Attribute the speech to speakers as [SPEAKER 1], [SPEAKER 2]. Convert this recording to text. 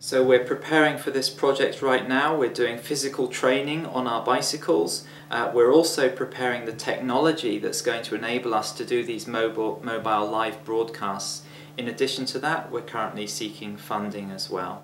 [SPEAKER 1] So we're preparing for this project right now. We're doing physical training on our bicycles. Uh, we're also preparing the technology that's going to enable us to do these mobile, mobile live broadcasts. In addition to that, we're currently seeking funding as well.